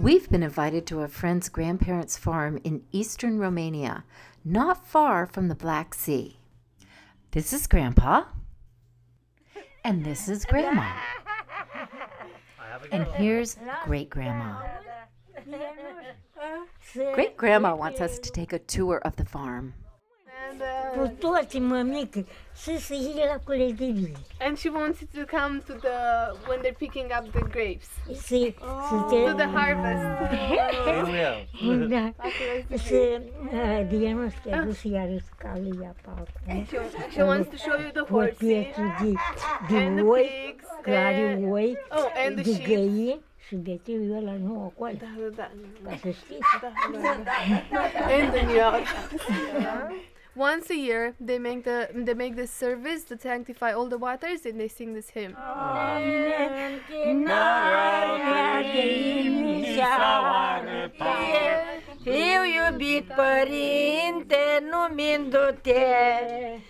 We've been invited to a friend's grandparents' farm in eastern Romania, not far from the Black Sea. This is Grandpa. And this is Grandma. And here's Great Grandma. Great Grandma wants us to take a tour of the farm. And, uh, Cu toți, mămică, să se iei la cules de vin. and she wants you to come to the when they're picking up the grapes Să, să to the te... harvest. Da, să... uh, Diana ăsta dus iarăși calea pe acum. She, she wants to show you the horses Portetul de, de and the oi, pigs care and oi, oh, and the de sheep. găie și bețiul ăla nu acolo, Da, da, da. ca să știți. And the yacht. Once a year, they make the they make this service to sanctify all the waters, and they sing this hymn. Fiu iubit părinte, numindu-te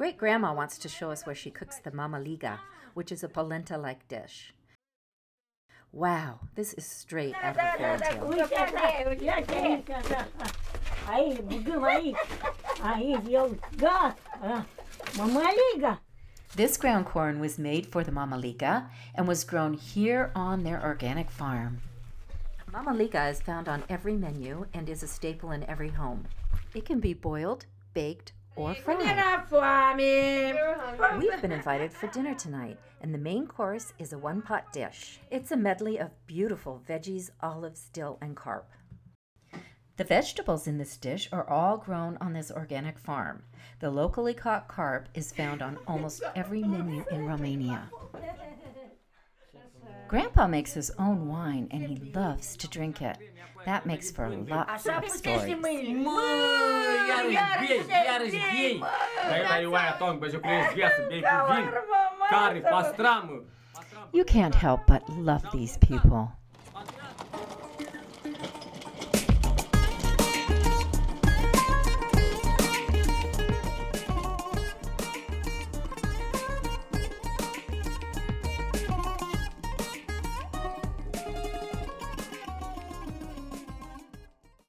Great Grandma wants to show us where she cooks the mamaliga, which is a polenta like dish. Wow, this is straight out of a fairy tale. Uite, da, ia ce aici, da. Aici, băgăm aici. Aici, eu, gata. Mămăliga. This ground corn was made for the mamaliga and was grown here on their organic farm. Mamaliga is found on every menu and is a staple in every home. It can be boiled, baked, or fried. Era foame We've been invited for dinner tonight, and the main course is a one pot dish. It's a medley of beautiful veggies, olives, dill, and carp. The vegetables in this dish are all grown on this organic farm. The locally caught carp is found on almost every menu in Romania. Grandpa makes his own wine and he loves to drink it. That makes for lots Așa of stories. Mâine Mă, iarăși bei, iarăși bei. Dai, dai, oaia, Tom, bă, eu crezi viață, bei cu vin, care, pastramă. You can't help but love these people.